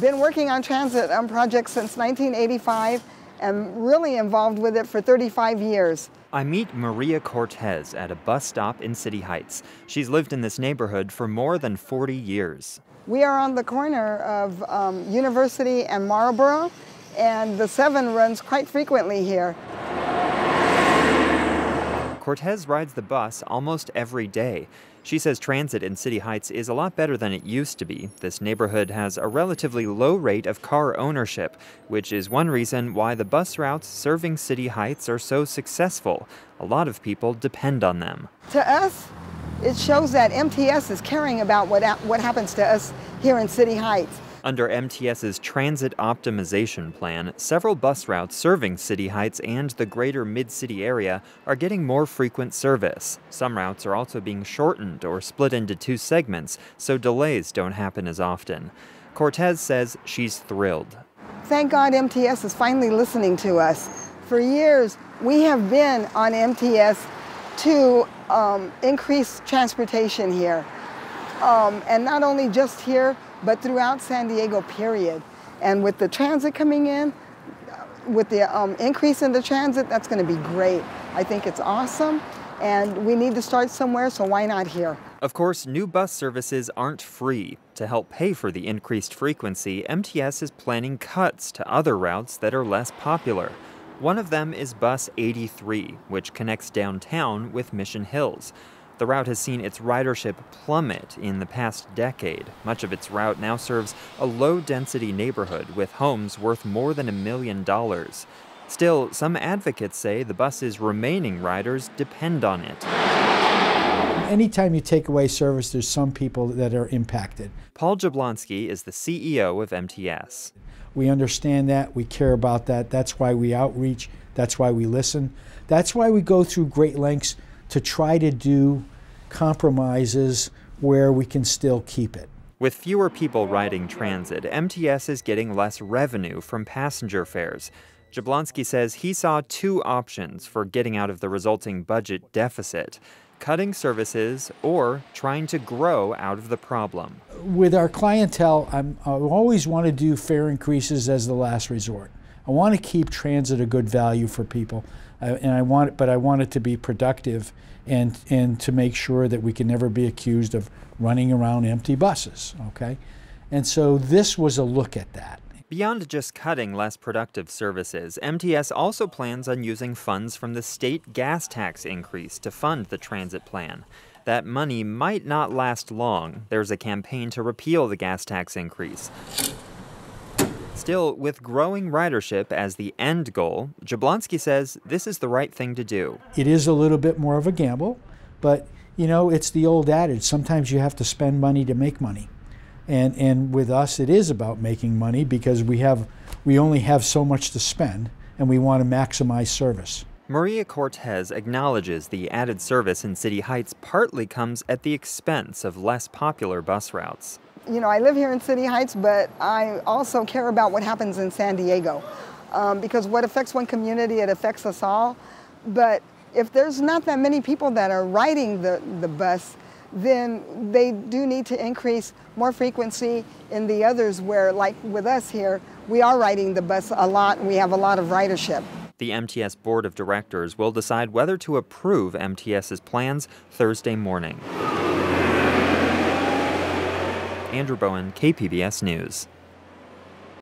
been working on transit um, projects since 1985 and really involved with it for 35 years. I meet Maria Cortez at a bus stop in City Heights. She's lived in this neighborhood for more than 40 years. We are on the corner of um, University and Marlborough, and the 7 runs quite frequently here. Cortez rides the bus almost every day. She says transit in City Heights is a lot better than it used to be. This neighborhood has a relatively low rate of car ownership, which is one reason why the bus routes serving City Heights are so successful. A lot of people depend on them. To us, it shows that MTS is caring about what, what happens to us here in City Heights. Under MTS's Transit Optimization Plan, several bus routes serving City Heights and the greater Mid City area are getting more frequent service. Some routes are also being shortened or split into two segments, so delays don't happen as often. Cortez says she's thrilled. Thank God MTS is finally listening to us. For years, we have been on MTS to um, increase transportation here. Um, and not only just here, but throughout San Diego, period. And with the transit coming in, with the um, increase in the transit, that's going to be great. I think it's awesome, and we need to start somewhere, so why not here? Of course, new bus services aren't free. To help pay for the increased frequency, MTS is planning cuts to other routes that are less popular. One of them is Bus 83, which connects downtown with Mission Hills. The route has seen its ridership plummet in the past decade. Much of its route now serves a low density neighborhood with homes worth more than a million dollars. Still, some advocates say the bus's remaining riders depend on it. Anytime you take away service, there's some people that are impacted. Paul Jablonski is the CEO of MTS. We understand that, we care about that. That's why we outreach, that's why we listen. That's why we go through great lengths to try to do compromises where we can still keep it. With fewer people riding transit, MTS is getting less revenue from passenger fares. Jablonski says he saw two options for getting out of the resulting budget deficit cutting services or trying to grow out of the problem. With our clientele, I'm, I always want to do fare increases as the last resort. I want to keep transit a good value for people, uh, and I want, it but I want it to be productive and, and to make sure that we can never be accused of running around empty buses, okay? And so this was a look at that. Beyond just cutting less productive services, MTS also plans on using funds from the state gas tax increase to fund the transit plan. That money might not last long. There's a campaign to repeal the gas tax increase. Still, with growing ridership as the end goal, Jablonski says this is the right thing to do. It is a little bit more of a gamble, but you know, it's the old adage sometimes you have to spend money to make money. And, and with us, it is about making money because we, have, we only have so much to spend and we want to maximize service. Maria Cortez acknowledges the added service in City Heights partly comes at the expense of less popular bus routes you know, I live here in City Heights, but I also care about what happens in San Diego. Um, because what affects one community, it affects us all. But if there's not that many people that are riding the, the bus, then they do need to increase more frequency in the others where, like with us here, we are riding the bus a lot and we have a lot of ridership. The MTS Board of Directors will decide whether to approve MTS's plans Thursday morning. Andrew Bowen, KPBS News.